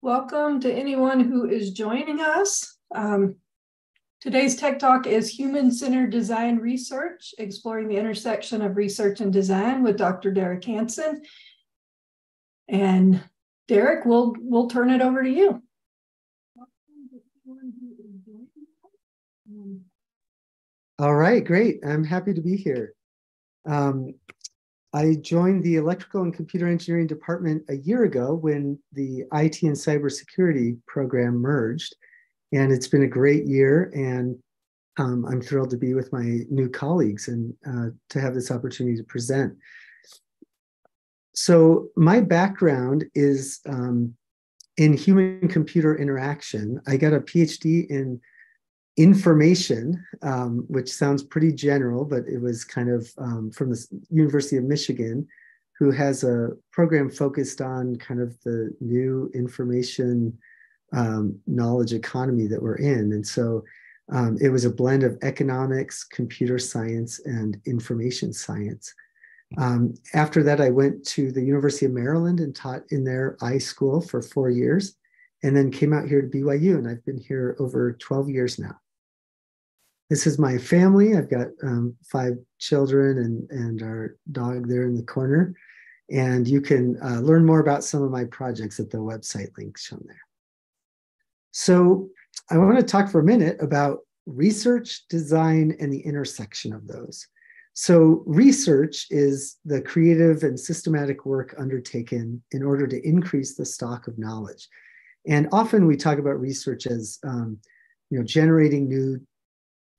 Welcome to anyone who is joining us. Um, today's Tech Talk is Human Centered Design Research, exploring the intersection of research and design with Dr. Derek Hansen. And Derek, we'll, we'll turn it over to you. All right, great. I'm happy to be here. Um, I joined the electrical and computer engineering department a year ago when the IT and cybersecurity program merged. And it's been a great year. And um, I'm thrilled to be with my new colleagues and uh, to have this opportunity to present. So, my background is um, in human computer interaction. I got a PhD in information, um, which sounds pretty general, but it was kind of um, from the University of Michigan, who has a program focused on kind of the new information um, knowledge economy that we're in. And so um, it was a blend of economics, computer science, and information science. Um, after that, I went to the University of Maryland and taught in their iSchool for four years, and then came out here to BYU, and I've been here over 12 years now this is my family. I've got um, five children and, and our dog there in the corner. And you can uh, learn more about some of my projects at the website links shown there. So I want to talk for a minute about research, design, and the intersection of those. So research is the creative and systematic work undertaken in order to increase the stock of knowledge. And often we talk about research as um, you know, generating new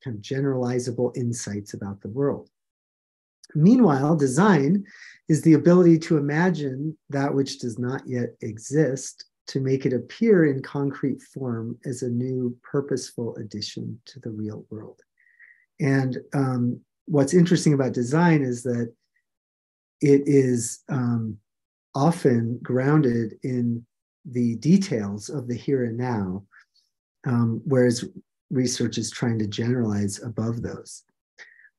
kind of generalizable insights about the world. Meanwhile, design is the ability to imagine that which does not yet exist to make it appear in concrete form as a new purposeful addition to the real world. And um, what's interesting about design is that it is um, often grounded in the details of the here and now, um, whereas research is trying to generalize above those.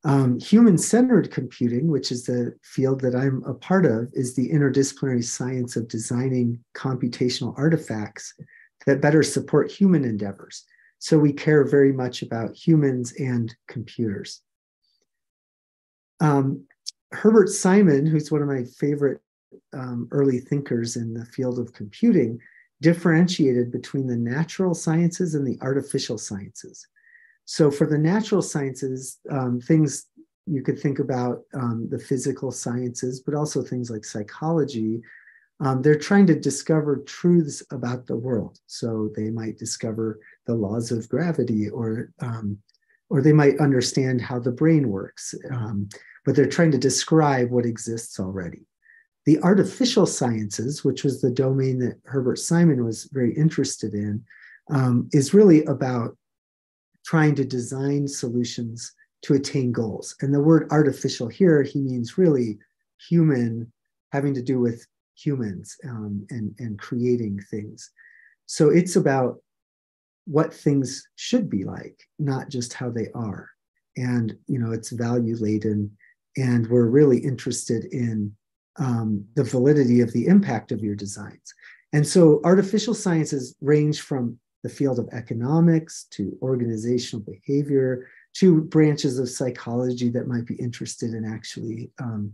Um, Human centered computing, which is the field that I'm a part of, is the interdisciplinary science of designing computational artifacts that better support human endeavors. So we care very much about humans and computers. Um, Herbert Simon, who's one of my favorite um, early thinkers in the field of computing, differentiated between the natural sciences and the artificial sciences. So, for the natural sciences, um, things you could think about um, the physical sciences, but also things like psychology. Um, they're trying to discover truths about the world. So they might discover the laws of gravity, or um, or they might understand how the brain works. Um, but they're trying to describe what exists already. The artificial sciences, which was the domain that Herbert Simon was very interested in, um, is really about trying to design solutions to attain goals. And the word artificial here, he means really human, having to do with humans um, and, and creating things. So it's about what things should be like, not just how they are. And, you know, it's value laden. And we're really interested in um, the validity of the impact of your designs. And so artificial sciences range from the field of economics to organizational behavior to branches of psychology that might be interested in actually um,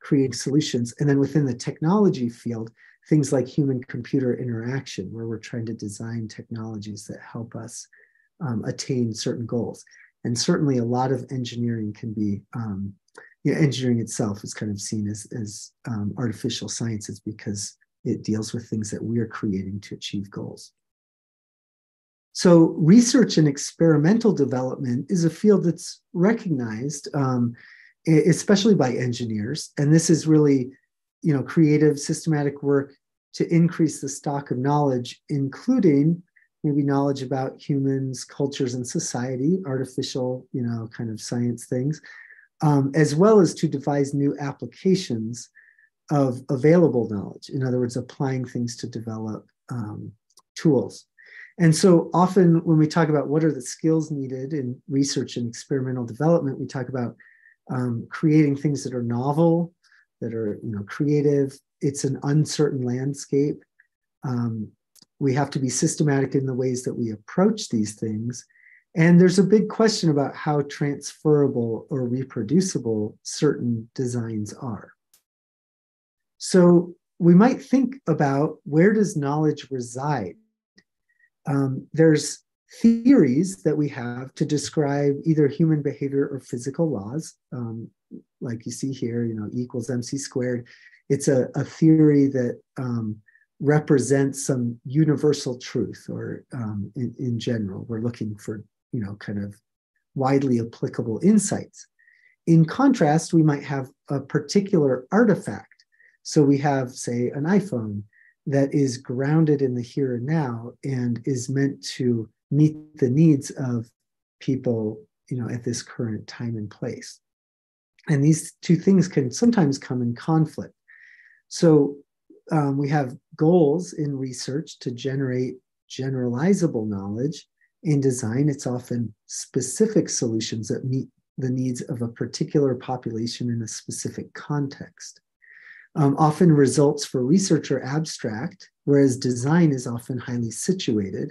creating solutions. And then within the technology field, things like human computer interaction, where we're trying to design technologies that help us um, attain certain goals. And certainly a lot of engineering can be um, you know, engineering itself is kind of seen as, as um, artificial sciences because it deals with things that we're creating to achieve goals. So research and experimental development is a field that's recognized, um, especially by engineers. And this is really, you know, creative, systematic work to increase the stock of knowledge, including maybe knowledge about humans, cultures, and society, artificial, you know, kind of science things, um, as well as to devise new applications of available knowledge. In other words, applying things to develop um, tools. And so often when we talk about what are the skills needed in research and experimental development, we talk about um, creating things that are novel, that are you know creative. It's an uncertain landscape. Um, we have to be systematic in the ways that we approach these things. And there's a big question about how transferable or reproducible certain designs are. So we might think about where does knowledge reside? Um, there's theories that we have to describe either human behavior or physical laws. Um, like you see here, you know, equals mc squared. It's a, a theory that um, represents some universal truth or um, in, in general. We're looking for, you know, kind of widely applicable insights. In contrast, we might have a particular artifact. So we have, say, an iPhone that is grounded in the here and now and is meant to meet the needs of people, you know, at this current time and place. And these two things can sometimes come in conflict. So um, we have goals in research to generate generalizable knowledge. In design, it's often specific solutions that meet the needs of a particular population in a specific context. Um, often results for research are abstract, whereas design is often highly situated.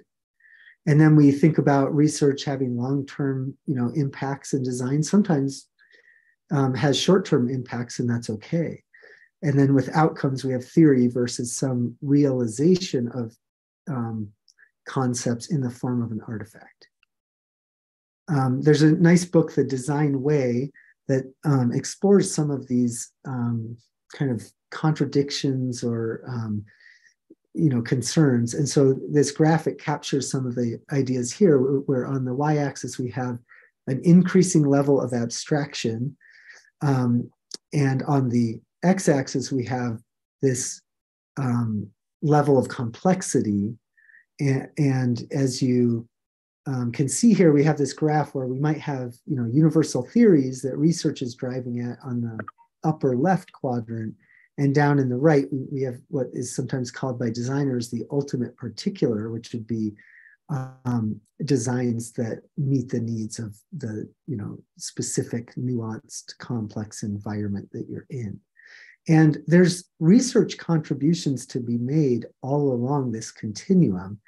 And then we think about research having long-term, you know, impacts in design. Sometimes um, has short-term impacts, and that's okay. And then with outcomes, we have theory versus some realization of um, concepts in the form of an artifact. Um, there's a nice book, The Design Way, that um, explores some of these um, kind of contradictions or um, you know concerns. And so this graphic captures some of the ideas here, where on the y-axis we have an increasing level of abstraction, um, and on the x-axis we have this um, level of complexity and, and as you um, can see here we have this graph where we might have you know universal theories that research is driving at on the upper left quadrant. And down in the right we have what is sometimes called by designers the ultimate particular which would be um, designs that meet the needs of the you know specific nuanced complex environment that you're in and there's research contributions to be made all along this continuum.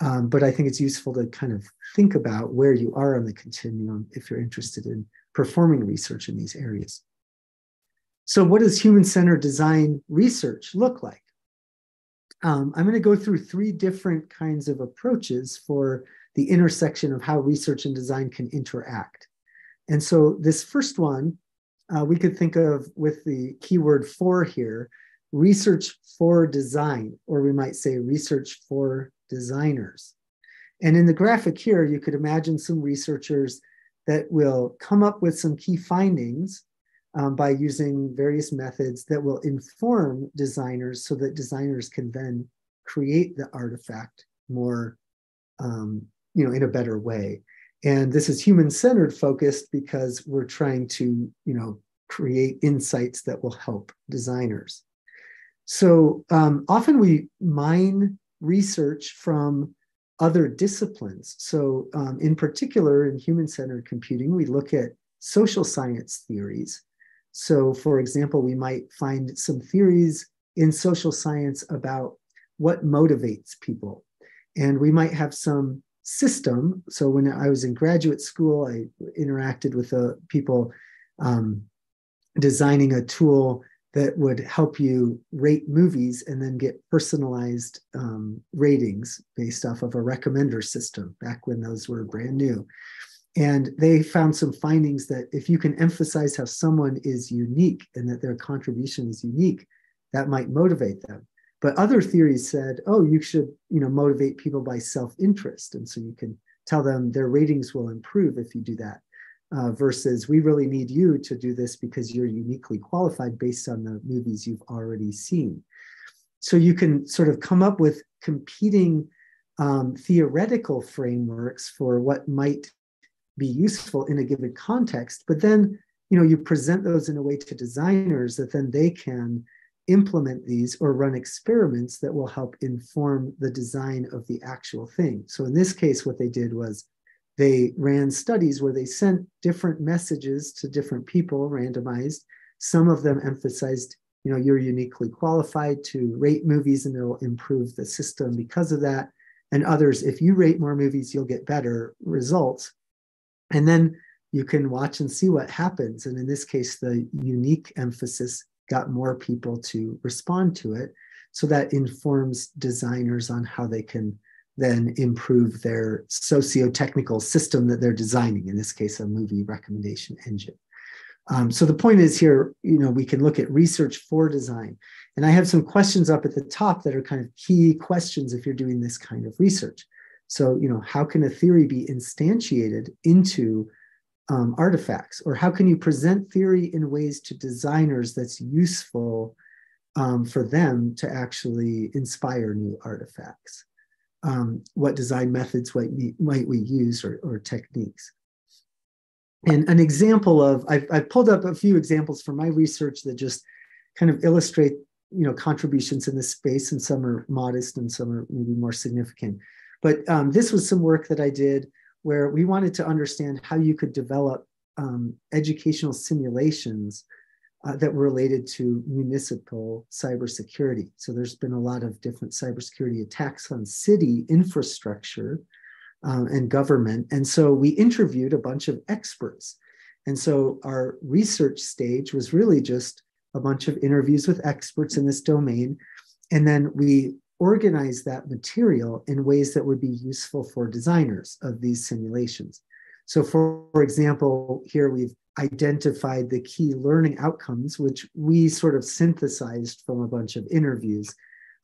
Um, but I think it's useful to kind of think about where you are on the continuum if you're interested in performing research in these areas. So, what does human centered design research look like? Um, I'm going to go through three different kinds of approaches for the intersection of how research and design can interact. And so, this first one uh, we could think of with the keyword for here, research for design, or we might say research for designers. And in the graphic here, you could imagine some researchers that will come up with some key findings um, by using various methods that will inform designers so that designers can then create the artifact more, um, you know, in a better way and this is human centered focused because we're trying to you know create insights that will help designers. So um, often we mine research from other disciplines. So um, in particular in human centered computing we look at social science theories. So for example we might find some theories in social science about what motivates people. And we might have some system. So when I was in graduate school, I interacted with the people um, designing a tool that would help you rate movies and then get personalized um, ratings based off of a recommender system back when those were brand new. And they found some findings that if you can emphasize how someone is unique and that their contribution is unique, that might motivate them. But other theories said, oh, you should, you know, motivate people by self-interest. And so you can tell them their ratings will improve if you do that. Uh, versus we really need you to do this because you're uniquely qualified based on the movies you've already seen. So you can sort of come up with competing um, theoretical frameworks for what might be useful in a given context, but then you know you present those in a way to designers that then they can implement these or run experiments that will help inform the design of the actual thing. So in this case, what they did was they ran studies where they sent different messages to different people, randomized. Some of them emphasized you know you're uniquely qualified to rate movies and it'll improve the system because of that and others if you rate more movies you'll get better results and then you can watch and see what happens and in this case the unique emphasis got more people to respond to it so that informs designers on how they can then improve their socio-technical system that they're designing in this case a movie recommendation engine um, so the point is here, you know, we can look at research for design. And I have some questions up at the top that are kind of key questions if you're doing this kind of research. So, you know, how can a theory be instantiated into um, artifacts? Or how can you present theory in ways to designers that's useful um, for them to actually inspire new artifacts? Um, what design methods might we, might we use or, or techniques? And an example of, I've, I've pulled up a few examples from my research that just kind of illustrate, you know, contributions in this space, and some are modest and some are maybe more significant. But um, this was some work that I did where we wanted to understand how you could develop um, educational simulations uh, that were related to municipal cybersecurity. So there's been a lot of different cybersecurity attacks on city infrastructure um, and government. And so we interviewed a bunch of experts. And so our research stage was really just a bunch of interviews with experts in this domain. And then we organized that material in ways that would be useful for designers of these simulations. So, for, for example, here we've identified the key learning outcomes, which we sort of synthesized from a bunch of interviews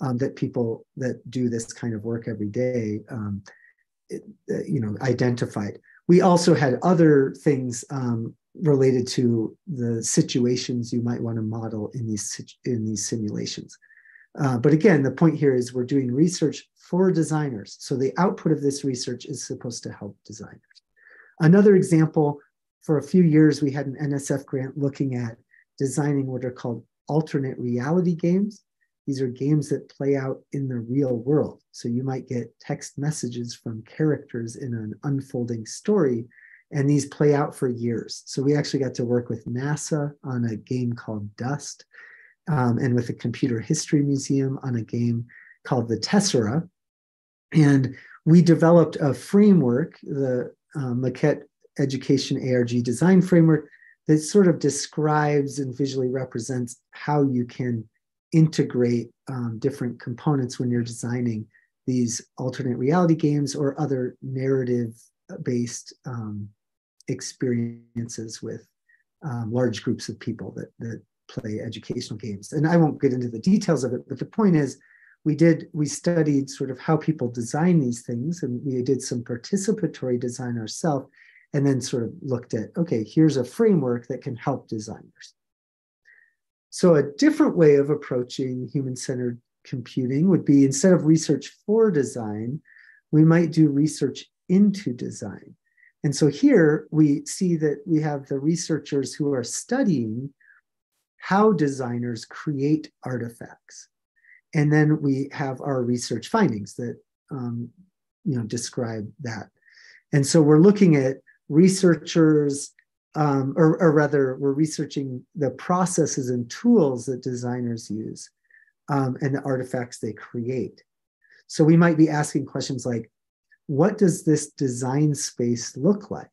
um, that people that do this kind of work every day um, uh, you know identified. We also had other things um, related to the situations you might want to model in these in these simulations. Uh, but again, the point here is we're doing research for designers. So the output of this research is supposed to help designers. Another example, for a few years, we had an NSF grant looking at designing what are called alternate reality games. These are games that play out in the real world. So you might get text messages from characters in an unfolding story, and these play out for years. So we actually got to work with NASA on a game called Dust, um, and with the Computer History Museum on a game called the Tessera. And we developed a framework, the uh, Maquette Education ARG design framework, that sort of describes and visually represents how you can integrate um, different components when you're designing these alternate reality games or other narrative based um, experiences with um, large groups of people that, that play educational games. And I won't get into the details of it, but the point is we did, we studied sort of how people design these things and we did some participatory design ourselves and then sort of looked at, okay, here's a framework that can help designers. So, a different way of approaching human centered computing would be instead of research for design, we might do research into design. And so here we see that we have the researchers who are studying how designers create artifacts. And then we have our research findings that um, you know describe that. And so we're looking at researchers um, or, or, rather, we're researching the processes and tools that designers use um, and the artifacts they create. So we might be asking questions like, what does this design space look like?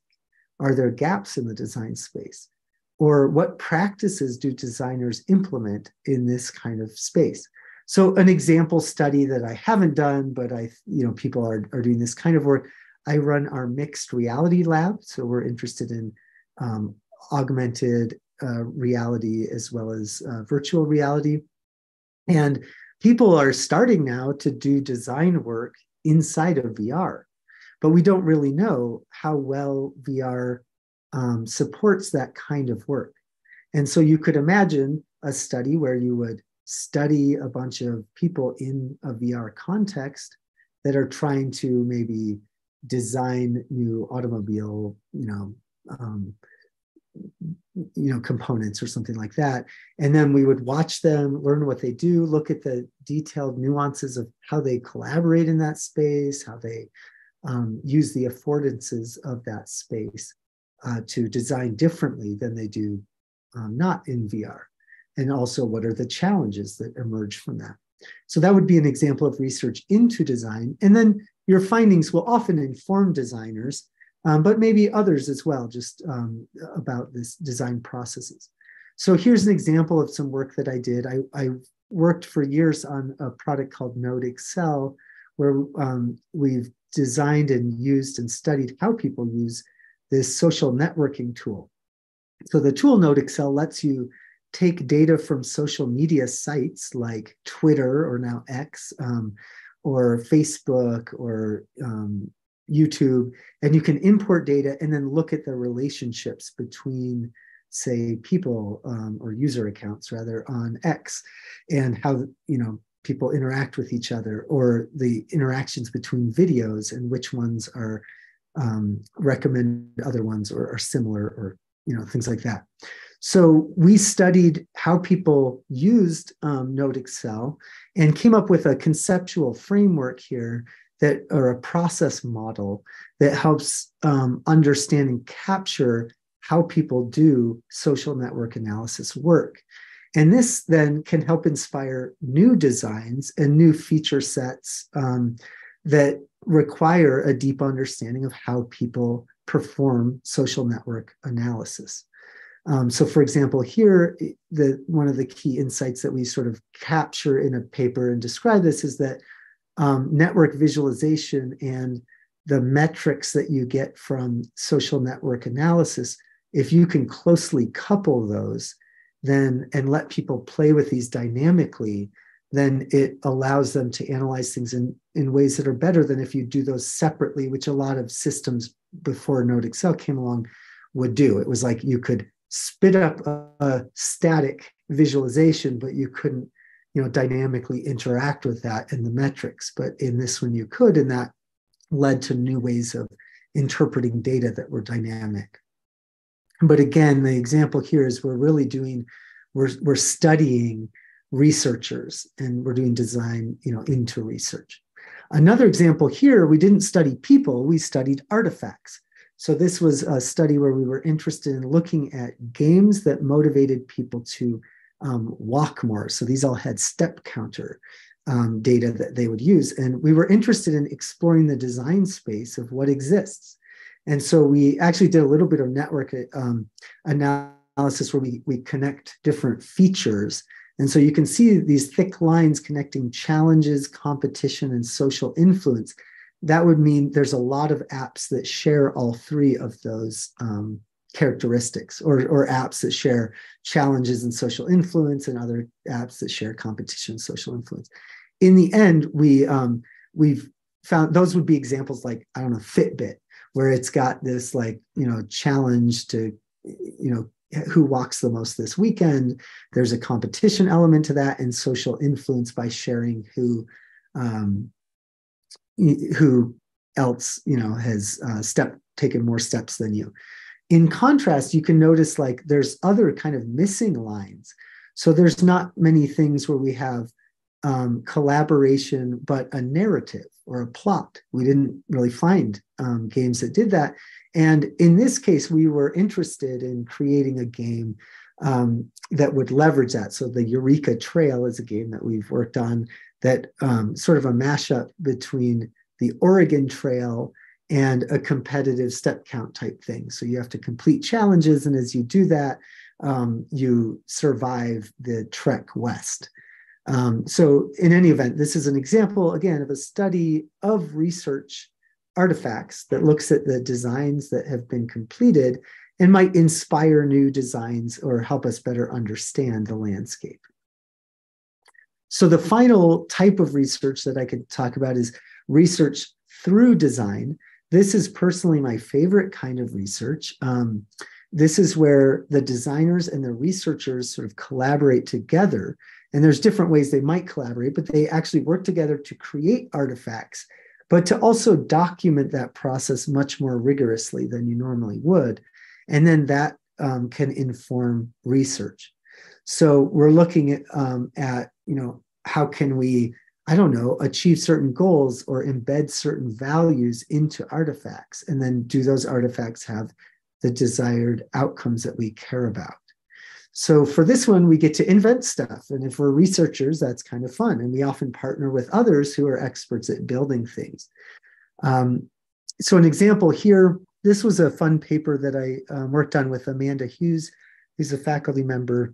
Are there gaps in the design space? Or what practices do designers implement in this kind of space? So an example study that I haven't done, but I, you know, people are, are doing this kind of work. I run our mixed reality lab. So we're interested in um, augmented uh, reality as well as uh, virtual reality. And people are starting now to do design work inside of VR, but we don't really know how well VR um, supports that kind of work. And so you could imagine a study where you would study a bunch of people in a VR context that are trying to maybe design new automobile, you know, um, you know components or something like that and then we would watch them learn what they do look at the detailed nuances of how they collaborate in that space how they um, use the affordances of that space uh, to design differently than they do um, not in vr and also what are the challenges that emerge from that. So that would be an example of research into design. And then your findings will often inform designers, um, but maybe others as well, just um, about this design processes. So here's an example of some work that I did. I, I worked for years on a product called NodeXL, where um, we've designed and used and studied how people use this social networking tool. So the tool NodeXL lets you take data from social media sites like Twitter or now X um, or Facebook or um, YouTube, and you can import data and then look at the relationships between, say, people um, or user accounts rather on X and how, you know, people interact with each other or the interactions between videos and which ones are um, recommend other ones or similar or you know things like that so we studied how people used um, NodeXL and came up with a conceptual framework here that, or a process model that helps um, understand and capture how people do social network analysis work. And this then can help inspire new designs and new feature sets um, that require a deep understanding of how people perform social network analysis. Um, so, for example, here, the one of the key insights that we sort of capture in a paper and describe this is that um, network visualization and the metrics that you get from social network analysis, if you can closely couple those, then and let people play with these dynamically, then it allows them to analyze things in, in ways that are better than if you do those separately, which a lot of systems before NodeXL came along would do. It was like you could spit up a, a static visualization, but you couldn't, you know, dynamically interact with that in the metrics. But in this one, you could, and that led to new ways of interpreting data that were dynamic. But again, the example here is we're really doing, we're, we're studying researchers and we're doing design, you know, into research. Another example here, we didn't study people, we studied artifacts. So this was a study where we were interested in looking at games that motivated people to um, walk more. So these all had step counter um, data that they would use. And we were interested in exploring the design space of what exists. And so we actually did a little bit of network um, analysis where we, we connect different features. And so you can see these thick lines connecting challenges, competition, and social influence. That would mean there's a lot of apps that share all three of those um, characteristics or, or apps that share challenges and social influence and other apps that share competition and social influence. In the end we um, we've found those would be examples like i don't know fitbit where it's got this like you know challenge to you know who walks the most this weekend. There's a competition element to that and social influence by sharing who um, who else you know has uh, step taken more steps than you. In contrast you can notice like there's other kind of missing lines. So there's not many things where we have um, collaboration but a narrative or a plot we didn't really find um, games that did that and in this case we were interested in creating a game um, that would leverage that so the eureka trail is a game that we've worked on that um, sort of a mashup between the Oregon Trail and a competitive step count type thing. So you have to complete challenges, and as you do that, um, you survive the trek west. Um, so, in any event, this is an example again of a study of research artifacts that looks at the designs that have been completed and might inspire new designs or help us better understand the landscape. So, the final type of research that I could talk about is research through design. This is personally my favorite kind of research. Um, this is where the designers and the researchers sort of collaborate together. And there's different ways they might collaborate, but they actually work together to create artifacts, but to also document that process much more rigorously than you normally would. And then that um, can inform research. So we're looking at, um, at, you know, how can we, I don't know, achieve certain goals or embed certain values into artifacts? And then do those artifacts have the desired outcomes that we care about? So for this one, we get to invent stuff. And if we're researchers, that's kind of fun. And we often partner with others who are experts at building things. Um, so an example here, this was a fun paper that I um, worked on with Amanda Hughes, who's a faculty member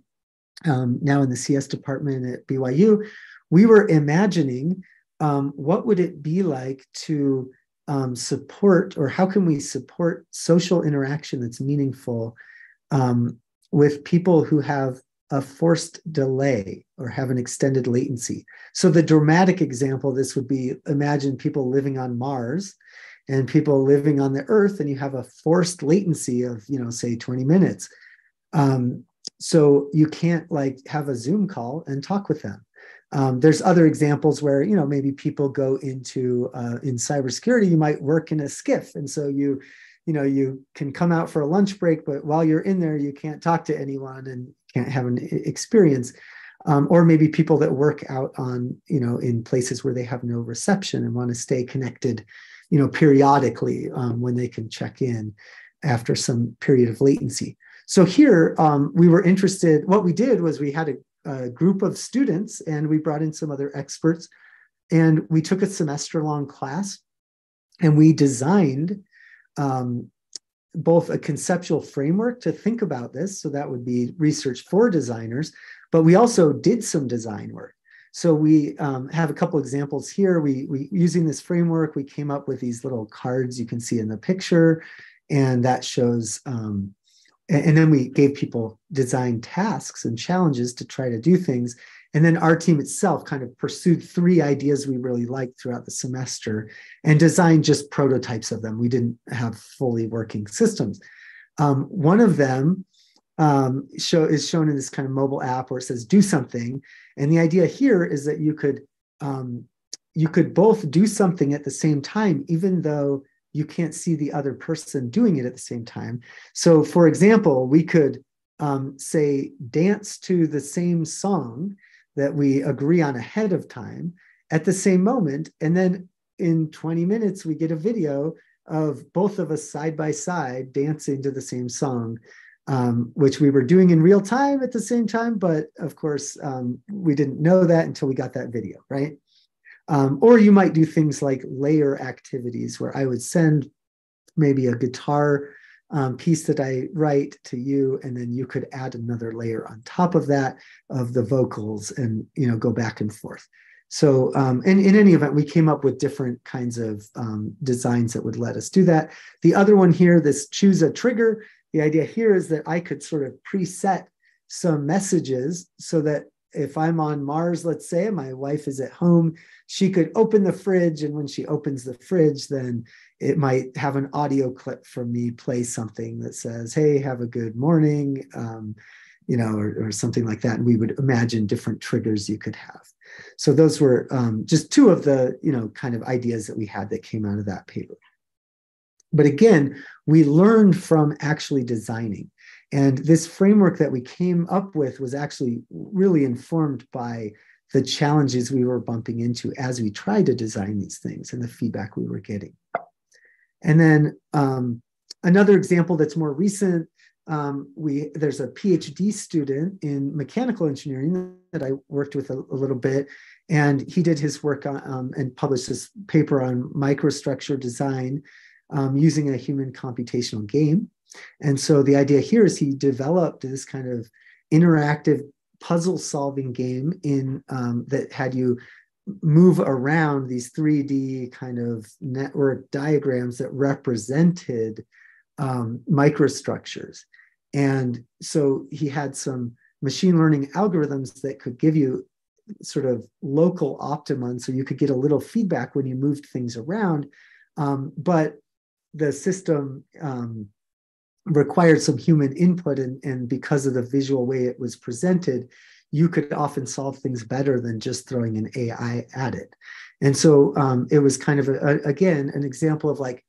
um, now in the CS department at BYU. We were imagining um, what would it be like to um, support or how can we support social interaction that's meaningful um, with people who have a forced delay or have an extended latency. So the dramatic example this would be imagine people living on Mars and people living on the earth and you have a forced latency of, you know, say 20 minutes. Um, so you can't like have a Zoom call and talk with them. Um, there's other examples where you know maybe people go into uh, in cybersecurity. You might work in a SCIF, and so you you know you can come out for a lunch break but while you're in there you can't talk to anyone and can't have an experience. Um, or maybe people that work out on you know in places where they have no reception and want to stay connected you know periodically um, when they can check in after some period of latency. So here um, we were interested what we did was we had a, a group of students and we brought in some other experts and we took a semester long class and we designed um, both a conceptual framework to think about this. So that would be research for designers, but we also did some design work. So we um, have a couple examples here. We, we using this framework, we came up with these little cards you can see in the picture, and that shows. Um, and, and then we gave people design tasks and challenges to try to do things. And then our team itself kind of pursued three ideas we really liked throughout the semester and designed just prototypes of them. We didn't have fully working systems. Um, one of them um, show, is shown in this kind of mobile app where it says do something. And the idea here is that you could um, you could both do something at the same time, even though you can't see the other person doing it at the same time. So, for example, we could um, say dance to the same song that we agree on ahead of time at the same moment. And then in 20 minutes, we get a video of both of us side by side dancing to the same song, um, which we were doing in real time at the same time. But of course, um, we didn't know that until we got that video, right? Um, or you might do things like layer activities where I would send maybe a guitar um, piece that I write to you, and then you could add another layer on top of that of the vocals, and you know go back and forth. So, um, and in any event, we came up with different kinds of um, designs that would let us do that. The other one here, this choose a trigger. The idea here is that I could sort of preset some messages so that if I'm on Mars, let's say, my wife is at home, she could open the fridge. And when she opens the fridge, then it might have an audio clip from me play something that says, Hey, have a good morning, um, you know, or, or, something like that. And we would imagine different triggers you could have. So those were um, just two of the, you know, kind of ideas that we had that came out of that paper. But again, we learned from actually designing. And this framework that we came up with was actually really informed by the challenges we were bumping into as we tried to design these things and the feedback we were getting. And then um, another example that's more recent, um, we there's a PhD student in mechanical engineering that I worked with a, a little bit, and he did his work on, um, and published this paper on microstructure design um, using a human computational game. And so the idea here is he developed this kind of interactive puzzle solving game in um, that had you move around these 3D kind of network diagrams that represented um, microstructures. And so he had some machine learning algorithms that could give you sort of local optimum, so you could get a little feedback when you moved things around. Um, but the system um, required some human input, and, and because of the visual way it was presented, you could often solve things better than just throwing an AI at it. And so um, it was kind of, a, a, again, an example of like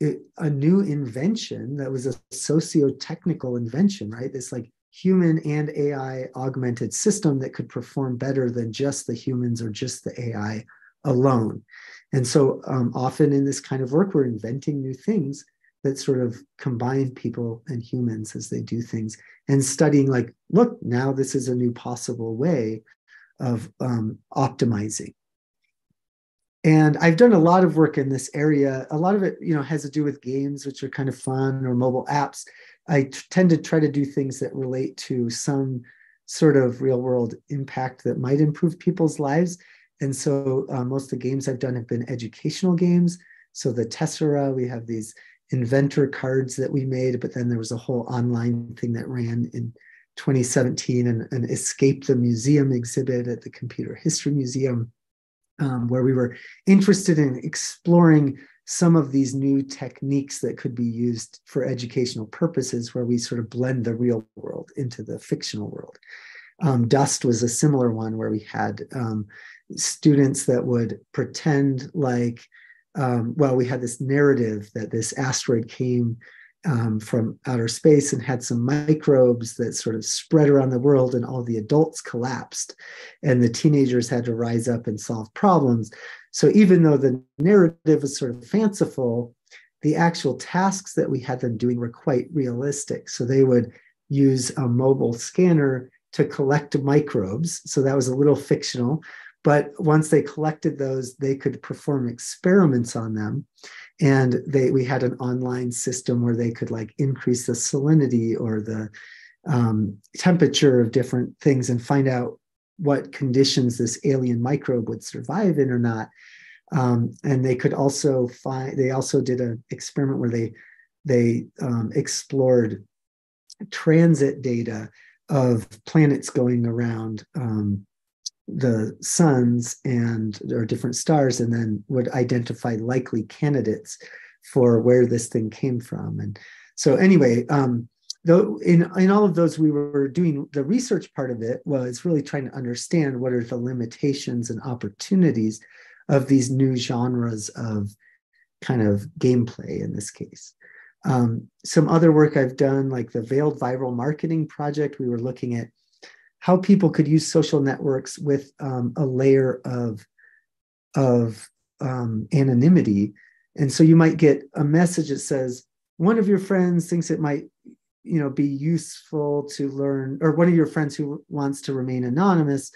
it, a new invention that was a socio-technical invention, right? This like human and AI augmented system that could perform better than just the humans or just the AI alone. And so um, often in this kind of work, we're inventing new things that sort of combine people and humans as they do things and studying like look now this is a new possible way of um, optimizing. And i've done a lot of work in this area. A lot of it you know has to do with games which are kind of fun or mobile apps. I t- tend to try to do things that relate to some sort of real world impact that might improve people's lives. And so uh, most of the games i've done have been educational games. So the tessera we have these inventor cards that we made but then there was a whole online thing that ran in 2017 and, and escape the museum exhibit at the computer history museum um, where we were interested in exploring some of these new techniques that could be used for educational purposes, where we sort of blend the real world into the fictional world. Um, Dust was a similar one where we had um, students that would pretend like, um, well, we had this narrative that this asteroid came um, from outer space and had some microbes that sort of spread around the world, and all the adults collapsed, and the teenagers had to rise up and solve problems. So even though the narrative was sort of fanciful, the actual tasks that we had them doing were quite realistic. So they would use a mobile scanner to collect microbes. So that was a little fictional. But once they collected those, they could perform experiments on them. And they we had an online system where they could like increase the salinity or the um, temperature of different things and find out what conditions this alien microbe would survive in or not. Um, and they could also find they also did an experiment where they they um, explored transit data of planets going around um, the suns and or different stars and then would identify likely candidates for where this thing came from. And so anyway um though in in all of those we were doing the research part of it was really trying to understand what are the limitations and opportunities of these new genres of kind of gameplay in this case. Um, some other work i've done like the veiled viral marketing project we were looking at how people could use social networks with um, a layer of of um, anonymity. And so you might get a message that says one of your friends thinks it might you know be useful to learn or one of your friends who wants to remain anonymous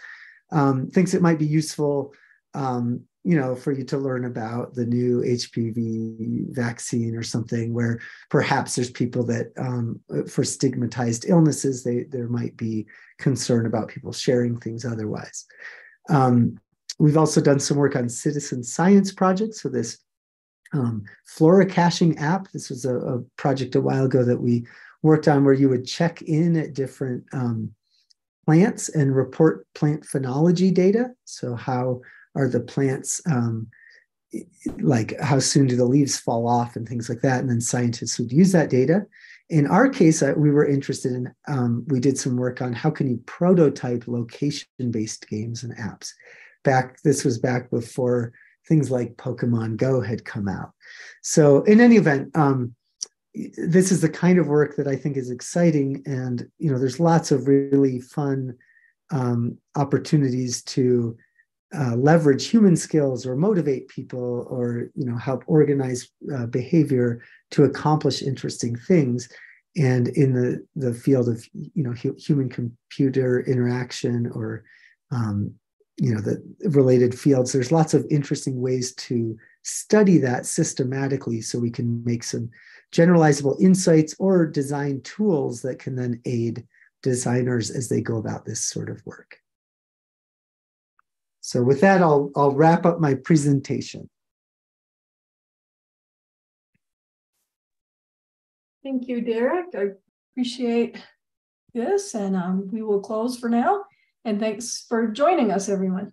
um, thinks it might be useful um, you know, for you to learn about the new HPV vaccine or something, where perhaps there's people that, um, for stigmatized illnesses, they there might be concern about people sharing things otherwise. Um, we've also done some work on citizen science projects. So this um, Floracaching app. This was a, a, project a while ago that we worked on, where you would check in at different um, plants and report plant phenology data. So how are the plants um, like how soon do the leaves fall off and things like that? And then scientists would use that data. In our case uh, we were interested in um, we did some work on how can you prototype location based games and apps. Back this was back before things like pokemon go had come out. So in any event um, this is the kind of work that i think is exciting and you know there's lots of really fun um, opportunities to uh, leverage human skills or motivate people or you know help organize uh, behavior to accomplish interesting things. And in the the field of you know hu- human computer interaction or um, you know the related fields there's lots of interesting ways to study that systematically so we can make some generalizable insights or design tools that can then aid designers as they go about this sort of work so with that, I'll, I'll wrap up my presentation. Thank you, Derek. I appreciate this and um, we will close for now. And thanks for joining us, everyone.